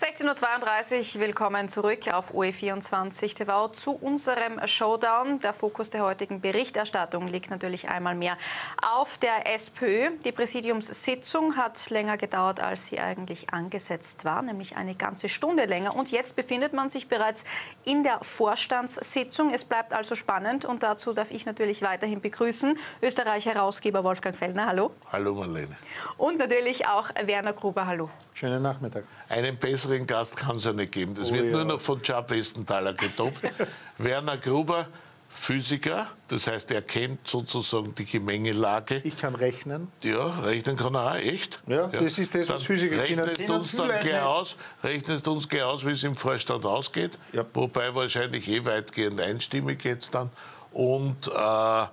16.32 Uhr, willkommen zurück auf OE24 TV zu unserem Showdown. Der Fokus der heutigen Berichterstattung liegt natürlich einmal mehr auf der SPÖ. Die Präsidiumssitzung hat länger gedauert, als sie eigentlich angesetzt war, nämlich eine ganze Stunde länger. Und jetzt befindet man sich bereits in der Vorstandssitzung. Es bleibt also spannend und dazu darf ich natürlich weiterhin begrüßen Österreich-Herausgeber Wolfgang Fellner. Hallo. Hallo Marlene. Und natürlich auch Werner Gruber. Hallo. Schönen Nachmittag. Einen besseren Gast kann es ja nicht geben. Das oh, wird ja. nur noch von Chap Westenthaler getoppt. Werner Gruber, Physiker, das heißt, er kennt sozusagen die Gemengelage. Ich kann rechnen. Ja, rechnen kann er auch, echt? Ja, ja. das ist das, was Physiker können. Rechnest uns dann gleich aus, rechnest uns gleich aus, wie es im Vorstand ausgeht. Ja. Wobei wahrscheinlich eh weitgehend einstimmig jetzt dann. Und äh,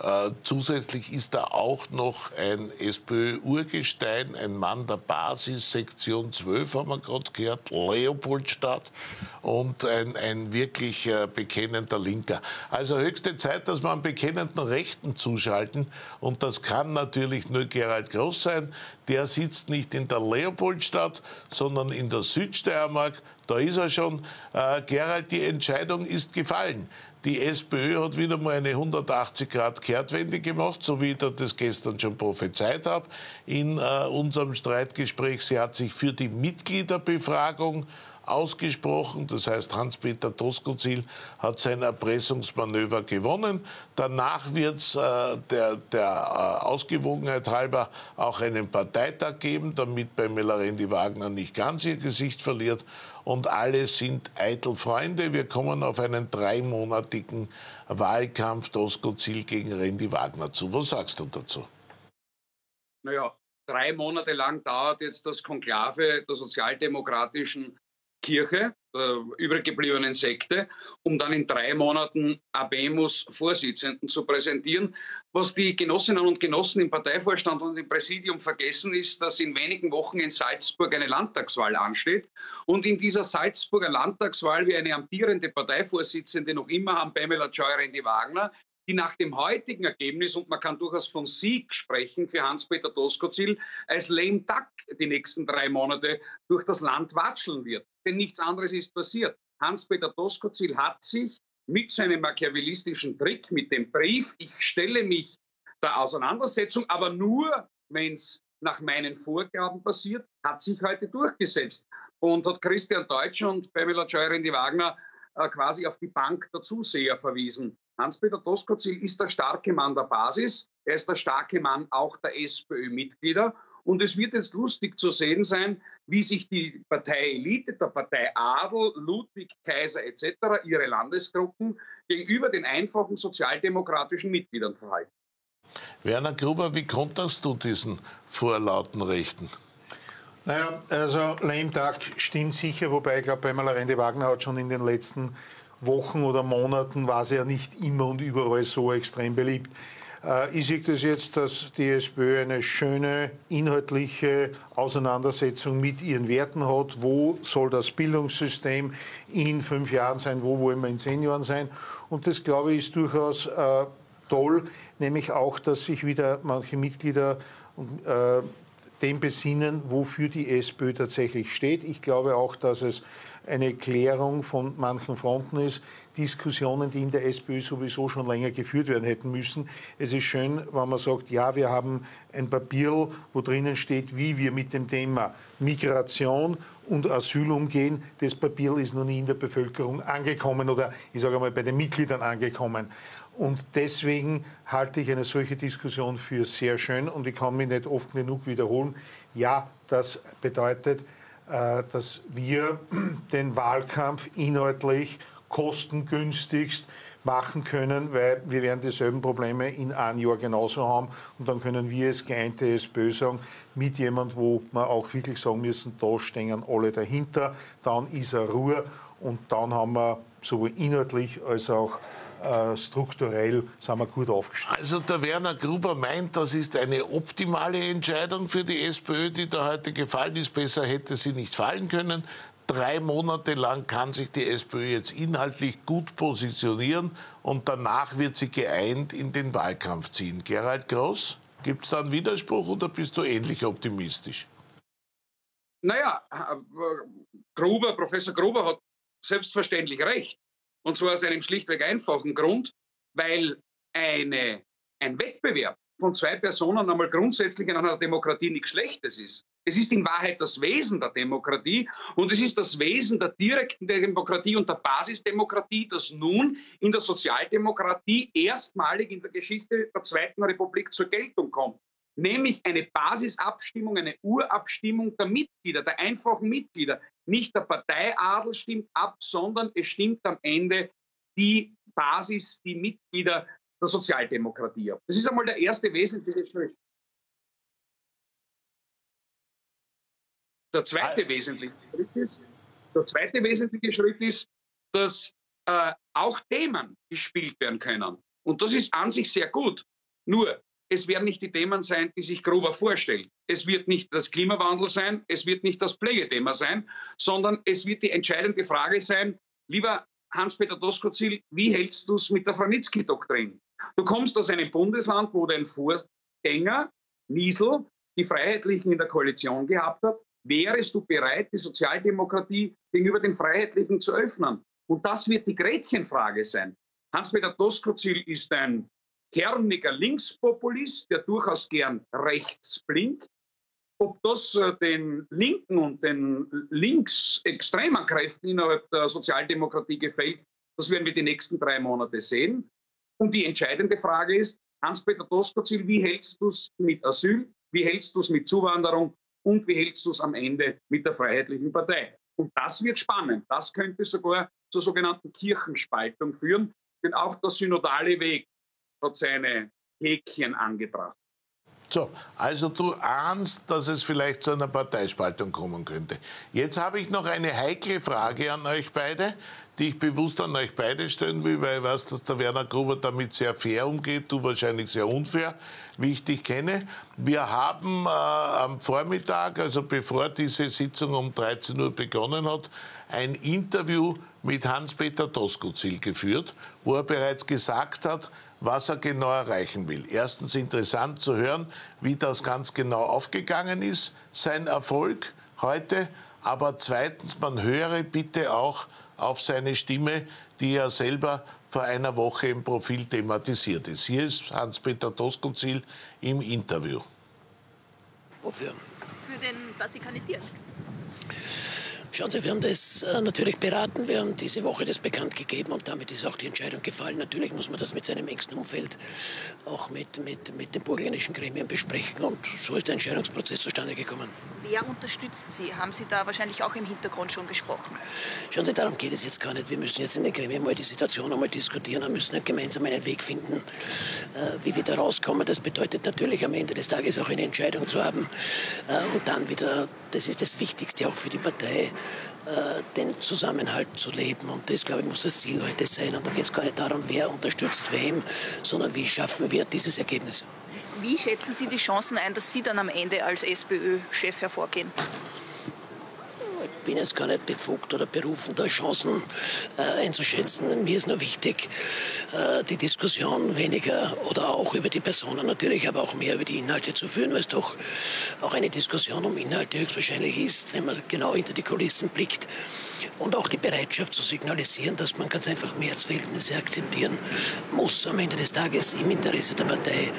äh, zusätzlich ist da auch noch ein SPÖ-Urgestein, ein Mann der Basis, Sektion 12 haben wir gerade gehört, Leopoldstadt und ein, ein wirklich äh, bekennender Linker. Also höchste Zeit, dass wir einen bekennenden Rechten zuschalten und das kann natürlich nur Gerald Groß sein. Der sitzt nicht in der Leopoldstadt, sondern in der Südsteiermark. Da ist er schon. Äh, Gerald, die Entscheidung ist gefallen. Die SPÖ hat wieder mal eine 180-Grad-Kehrtwende gemacht, so wie ich das gestern schon prophezeit habe in äh, unserem Streitgespräch. Sie hat sich für die Mitgliederbefragung ausgesprochen. Das heißt, Hans-Peter Doskozil hat sein Erpressungsmanöver gewonnen. Danach wird es äh, der, der äh, Ausgewogenheit halber auch einen Parteitag geben, damit bei Melarendi Wagner nicht ganz ihr Gesicht verliert und alle sind eitel Freunde. Wir kommen auf einen dreimonatigen Wahlkampf Doskozil gegen Randy Wagner zu. Was sagst du dazu? Naja, drei Monate lang dauert jetzt das Konklave der sozialdemokratischen Kirche, der übrig gebliebenen Sekte, um dann in drei Monaten Abemus Vorsitzenden zu präsentieren. Was die Genossinnen und Genossen im Parteivorstand und im Präsidium vergessen, ist, dass in wenigen Wochen in Salzburg eine Landtagswahl ansteht. Und in dieser Salzburger Landtagswahl wir eine amtierende Parteivorsitzende noch immer haben, Pamela Joy-Rendi Wagner, die nach dem heutigen Ergebnis, und man kann durchaus von Sieg sprechen für Hans-Peter Doskozil, als lame duck die nächsten drei Monate durch das Land watscheln wird. Denn nichts anderes ist passiert. Hans-Peter Doskozil hat sich mit seinem machiavellistischen Trick, mit dem Brief, ich stelle mich der Auseinandersetzung, aber nur, wenn es nach meinen Vorgaben passiert, hat sich heute durchgesetzt und hat Christian Deutsch und Pamela Joy-Rendi Wagner äh, quasi auf die Bank der Zuseher verwiesen. Hans-Peter Doskozil ist der starke Mann der Basis, er ist der starke Mann auch der SPÖ-Mitglieder. Und es wird jetzt lustig zu sehen sein, wie sich die Parteielite, der Partei Adel, Ludwig, Kaiser etc., ihre Landesgruppen gegenüber den einfachen sozialdemokratischen Mitgliedern verhalten. Werner Gruber, wie konterst du diesen vorlauten Rechten? Naja, also Lame Duck stimmt sicher, wobei ich glaube, Pamela Rende-Wagner hat schon in den letzten Wochen oder Monaten war sie ja nicht immer und überall so extrem beliebt. Äh, ich sehe das jetzt, dass die SPÖ eine schöne inhaltliche Auseinandersetzung mit ihren Werten hat. Wo soll das Bildungssystem in fünf Jahren sein? Wo wollen wir in zehn Jahren sein? Und das, glaube ich, ist durchaus äh, toll, nämlich auch, dass sich wieder manche Mitglieder äh, dem besinnen, wofür die SPÖ tatsächlich steht. Ich glaube auch, dass es eine Klärung von manchen Fronten ist. Diskussionen, die in der SPÖ sowieso schon länger geführt werden hätten müssen. Es ist schön, wenn man sagt, ja, wir haben ein Papier, wo drinnen steht, wie wir mit dem Thema Migration und Asyl umgehen. Das Papier ist noch nie in der Bevölkerung angekommen oder ich sage einmal bei den Mitgliedern angekommen. Und deswegen halte ich eine solche Diskussion für sehr schön und ich kann mich nicht oft genug wiederholen. Ja, das bedeutet, äh, dass wir den Wahlkampf inhaltlich kostengünstigst machen können, weil wir werden dieselben Probleme in einem Jahr genauso haben und dann können wir es geeinte SPÖ sagen, mit jemand, wo wir auch wirklich sagen müssen, da stehen alle dahinter, dann ist er Ruhe und dann haben wir sowohl inhaltlich als auch äh, strukturell sind wir gut aufgestellt. Also der Werner Gruber meint, das ist eine optimale Entscheidung für die SPÖ, die da heute gefallen ist. Besser hätte sie nicht fallen können. Drei Monate lang kann sich die SPÖ jetzt inhaltlich gut positionieren und danach wird sie geeint in den Wahlkampf ziehen. Gerald Groß, gibt es da einen Widerspruch oder bist du ähnlich optimistisch? naja, Gruber, Professor Gruber hat selbstverständlich recht. Und zwar aus einem schlichtweg einfachen Grund, weil eine, ein Wettbewerb von zwei Personen einmal grundsätzlich in einer Demokratie nichts Schlechtes ist. Es ist in Wahrheit das Wesen der Demokratie und es ist das Wesen der direkten Demokratie und der Basisdemokratie, das nun in der Sozialdemokratie erstmalig in der Geschichte der Zweiten Republik zur Geltung kommt. Nämlich eine Basisabstimmung, eine Urabstimmung der Mitglieder, der einfachen Mitglieder. Nicht der Parteiadel stimmt ab, sondern es stimmt am Ende die Basis, die Mitglieder der Sozialdemokratie ab. Das ist einmal der erste wesentliche Schritt. Der zweite ah. wesentliche Schritt ist, der zweite wesentliche Schritt ist, dass äh, auch Themen gespielt werden können. Und das ist an sich sehr gut. Nur, es werden nicht die Themen sein, die sich Gruber vorstellt. Es wird nicht das Klimawandel sein, es wird nicht das Pflegethema sein, sondern es wird die entscheidende Frage sein, lieber Hans-Peter Doskozil, wie hältst du es mit der Franitzky-Doktrin? Du kommst aus einem Bundesland, wo dein Vorgänger, Niesel, die Freiheitlichen in der Koalition gehabt hat. Wärest du bereit, die Sozialdemokratie gegenüber den Freiheitlichen zu öffnen? Und das wird die Gretchenfrage sein. Hans-Peter Doskozil ist ein kerniger Linkspopulist, der durchaus gern rechts blinkt. Ob das äh, den linken und den linksextremen Kräften innerhalb der Sozialdemokratie gefällt, das werden wir die nächsten drei Monate sehen. Und die entscheidende Frage ist, Hans-Peter Doskozil, wie hältst du es mit Asyl, wie hältst du es mit Zuwanderung und wie hältst du es am Ende mit der Freiheitlichen Partei? Und das wird spannend. Das könnte sogar zur sogenannten Kirchenspaltung führen, denn auch der synodale Weg hat seine Häkchen angebracht. So, also du ahnst, dass es vielleicht zu einer Parteispaltung kommen könnte. Jetzt habe ich noch eine heikle Frage an euch beide, die ich bewusst an euch beide stellen will, weil ich weiß, dass der Werner Gruber damit sehr fair umgeht, du wahrscheinlich sehr unfair, wie ich dich kenne. Wir haben äh, am Vormittag, also bevor diese Sitzung um 13 Uhr begonnen hat, ein Interview mit Hans-Peter Doskozil geführt, wo er bereits gesagt hat, was er genau erreichen will. Erstens interessant zu hören, wie das ganz genau aufgegangen ist, sein Erfolg heute. Aber zweitens, man höre bitte auch auf seine Stimme, die er selber vor einer Woche im Profil thematisiert ist. Hier ist Hans-Peter Doskozil im Interview. Wofür? Für den, dass Sie kandidieren. Schauen Sie, wir haben das äh, natürlich beraten, wir haben diese Woche das bekannt gegeben und damit ist auch die Entscheidung gefallen. Natürlich muss man das mit seinem engsten Umfeld, auch mit, mit, mit den burgenländischen Gremien besprechen und so ist der Entscheidungsprozess zustande gekommen. Wer unterstützt Sie? Haben Sie da wahrscheinlich auch im Hintergrund schon gesprochen? Schauen Sie, darum geht es jetzt gar nicht. Wir müssen jetzt in den Gremien mal die Situation einmal diskutieren und müssen gemeinsam einen Weg finden, äh, wie wir da rauskommen. Das bedeutet natürlich am Ende des Tages auch eine Entscheidung zu haben äh, und dann wieder, das ist das Wichtigste auch für die Partei, äh, den Zusammenhalt zu leben. Und das, glaube ich, muss das Ziel heute sein. Und da geht es gar nicht darum, wer unterstützt wem, sondern wie schaffen wir dieses Ergebnis. Wie schätzen Sie die Chancen ein, dass Sie dann am Ende als SPÖ-Chef hervorgehen? Bin jetzt gar nicht befugt oder berufen, da Chancen äh, einzuschätzen. Mir ist nur wichtig, äh, die Diskussion weniger oder auch über die Personen natürlich, aber auch mehr über die Inhalte zu führen, weil es doch auch eine Diskussion um Inhalte höchstwahrscheinlich ist, wenn man genau hinter die Kulissen blickt und auch die Bereitschaft zu signalisieren, dass man ganz einfach Mehrheitsverhältnisse akzeptieren muss am Ende des Tages im Interesse der Partei.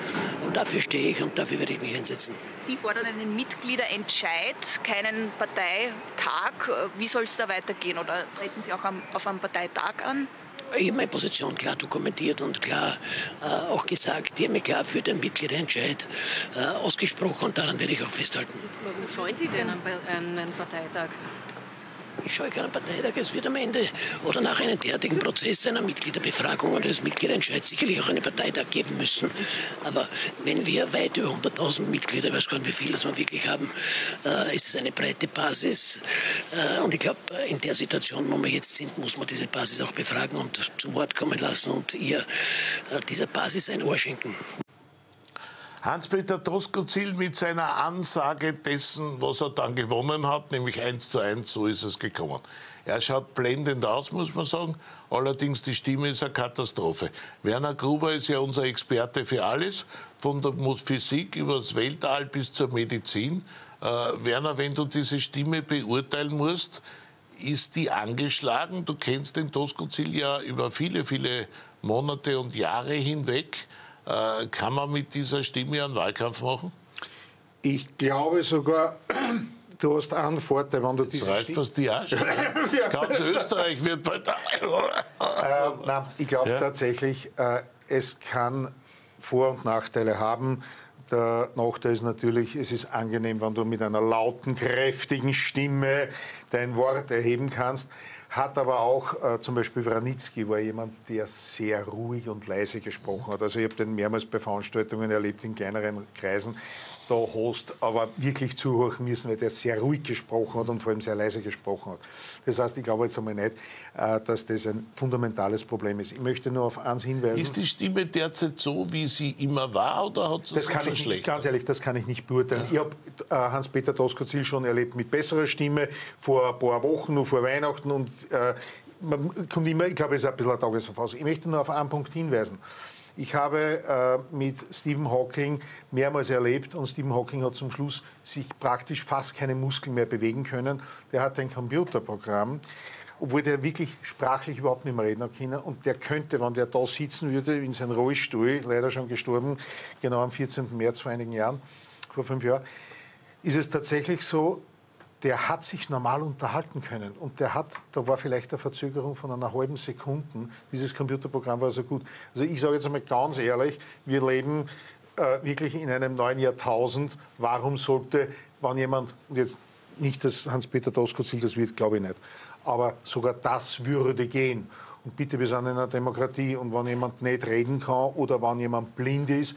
Und dafür stehe ich und dafür werde ich mich einsetzen. Sie fordern einen Mitgliederentscheid, keinen Parteitag. Wie soll es da weitergehen? Oder treten Sie auch auf einem Parteitag an? Ich habe meine Position klar dokumentiert und klar äh, auch gesagt. Die haben mir klar für den Mitgliederentscheid äh, ausgesprochen und daran werde ich auch festhalten. Warum freuen Sie denn an einen Parteitag? Ich schaue keinen Parteitag. Es wird am Ende oder nach einem derartigen Prozess einer Mitgliederbefragung oder des Mitgliederentscheids sicherlich auch einen Parteitag geben müssen. Aber wenn wir weit über 100.000 Mitglieder, ich weiß gar nicht, wie viele das wir wirklich haben, äh, ist es eine breite Basis. Äh, und ich glaube, in der Situation, wo wir jetzt sind, muss man diese Basis auch befragen und zu Wort kommen lassen und ihr äh, dieser Basis ein Ohr schenken. Hans-Peter Doskozil mit seiner Ansage dessen, was er dann gewonnen hat, nämlich 1 zu 1, so ist es gekommen. Er schaut blendend aus, muss man sagen. Allerdings die Stimme ist eine Katastrophe. Werner Gruber ist ja unser Experte für alles, von der Physik über das Weltall bis zur Medizin. Äh, Werner, wenn du diese Stimme beurteilen musst, ist die angeschlagen? Du kennst den Doskozil ja über viele, viele Monate und Jahre hinweg. Äh, kann man mit dieser Stimme einen Wahlkampf machen? Ich glaube sogar, du hast einen Vorteil, wenn du Jetzt diese reicht was die Arsch. Ganz Österreich wird bald. äh, nein, ich glaube ja? tatsächlich, äh, es kann Vor- und Nachteile haben. Der Nachteil ist natürlich, es ist angenehm, wenn du mit einer lauten, kräftigen Stimme dein Wort erheben kannst. Hat aber auch äh, zum Beispiel Wranitzky war jemand, der sehr ruhig und leise gesprochen hat. Also ich habe den mehrmals bei Veranstaltungen erlebt in kleineren Kreisen da hast, aber wirklich zuhören müssen, weil der sehr ruhig gesprochen hat und vor allem sehr leise gesprochen hat. Das heißt, ich glaube jetzt einmal nicht, äh, dass das ein fundamentales Problem ist. Ich möchte nur auf eins hinweisen. Ist die Stimme derzeit so, wie sie immer war, oder hat sie das kann ich nicht, Ganz ehrlich, das kann ich nicht beurteilen. Ja. Ich habe äh, Hans-Peter Doskozil schon erlebt mit besserer Stimme vor ein paar Wochen, nur vor Weihnachten und äh, man kommt immer, ich glaube, es ist ein bisschen eine Tagesverfassung. Ich möchte nur auf einen Punkt hinweisen. Ich habe äh, mit Stephen Hawking mehrmals erlebt und Stephen Hawking hat zum Schluss sich praktisch fast keine Muskeln mehr bewegen können. Der hat ein Computerprogramm obwohl der wirklich sprachlich überhaupt nicht mehr reden kann. Und der könnte, wenn der da sitzen würde, in seinem Rollstuhl, leider schon gestorben, genau am 14. März vor einigen Jahren, vor fünf Jahren, ist es tatsächlich so, der hat sich normal unterhalten können. Und der hat, da war vielleicht eine Verzögerung von einer halben Sekunde. Dieses Computerprogramm war so gut. Also ich sage jetzt einmal ganz ehrlich, wir leben äh, wirklich in einem neuen Jahrtausend. Warum sollte, wenn jemand, und jetzt nicht, dass Hans-Peter Doskozil das wird, glaube ich nicht, aber sogar das würde gehen. Und bitte, wir sind in einer Demokratie und wenn jemand nicht reden kann oder wenn jemand blind ist,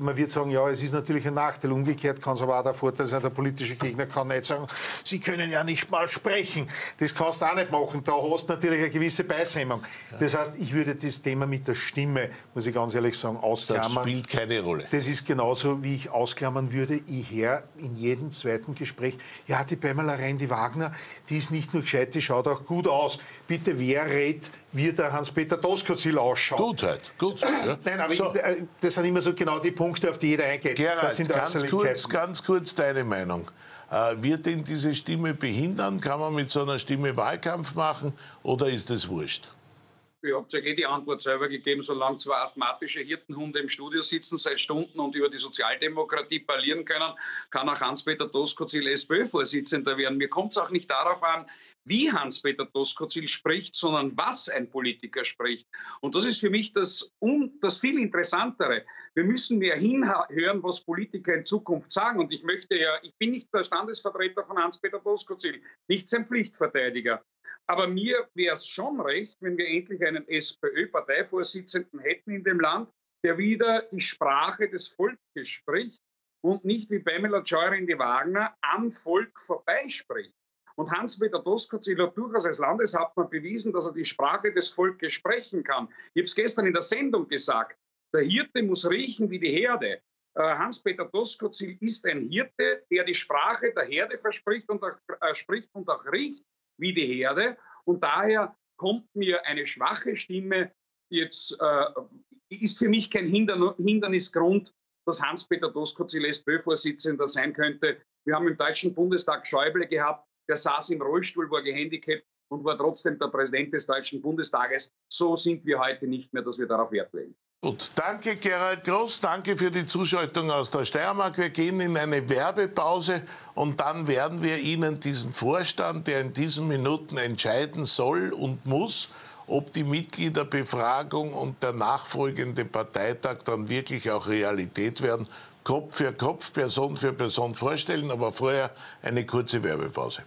man wird sagen, ja, es ist natürlich ein Nachteil. Umgekehrt kann es aber auch der Vorteil sein, der politische Gegner kann nicht sagen, Sie können ja nicht mal sprechen. Das kannst du auch nicht machen. Da hast du natürlich eine gewisse Beißhemmung. Das heißt, ich würde das Thema mit der Stimme, muss ich ganz ehrlich sagen, ausklammern. Das spielt keine Rolle. Das ist genauso, wie ich ausklammern würde. Ich höre in jedem zweiten Gespräch, ja, die Pamela Rendi-Wagner, die ist nicht nur gescheit, die schaut auch gut aus. Bitte, wer redet wie der Hans-Peter Doskozil ausschaut. Gutheit, gut. Ja. Nein, aber so. ich, äh, das sind immer so genau die Punkte, auf die jeder eingeht. Gerald, das sind ganz, kurz, ganz kurz deine Meinung. Äh, wird denn diese Stimme behindern? Kann man mit so einer Stimme Wahlkampf machen oder ist es wurscht? Ihr habt ja eh die Antwort selber gegeben, solange zwei asthmatische Hirtenhunde im Studio sitzen seit Stunden und über die Sozialdemokratie parlieren können, kann auch Hans-Peter Doskozil SPÖ-Vorsitzender werden. Mir kommt es auch nicht darauf an, wie Hans-Peter Doskozil spricht, sondern was ein Politiker spricht. Und das ist für mich das, das viel Interessantere. Wir müssen mehr hinhören, was Politiker in Zukunft sagen. Und ich möchte ja, ich bin nicht der Standesvertreter von Hans-Peter Doskozil, nicht sein Pflichtverteidiger. Aber mir wäre es schon recht, wenn wir endlich einen SPÖ-Parteivorsitzenden hätten in dem Land, der wieder die Sprache des Volkes spricht und nicht wie Pamela Joy in die Wagner am Volk vorbeispricht. Und Hans-Peter Doskozil hat durchaus als Landeshauptmann bewiesen, dass er die Sprache des Volkes sprechen kann. Ich habe es gestern in der Sendung gesagt. Der Hirte muss riechen wie die Herde. Äh, Hans-Peter Doskozil ist ein Hirte, der die Sprache der Herde verspricht und auch, äh, spricht und auch riecht wie die Herde. Und daher kommt mir eine schwache Stimme jetzt, äh, ist für mich kein Hindern Hindernisgrund, dass Hans-Peter Doskozil SPÖ-Vorsitzender sein könnte. Wir haben im Deutschen Bundestag Schäuble gehabt, der saß im Rollstuhl, war gehandicapt und war trotzdem der Präsident des Deutschen Bundestages. So sind wir heute nicht mehr, dass wir darauf Wert legen. Gut, danke Gerald Groß, danke für die Zuschaltung aus der Steiermark. Wir gehen in eine Werbepause und dann werden wir Ihnen diesen Vorstand, der in diesen Minuten entscheiden soll und muss, ob die Mitgliederbefragung und der nachfolgende Parteitag dann wirklich auch Realität werden, Kopf für Kopf, Person für Person vorstellen. Aber vorher eine kurze Werbepause.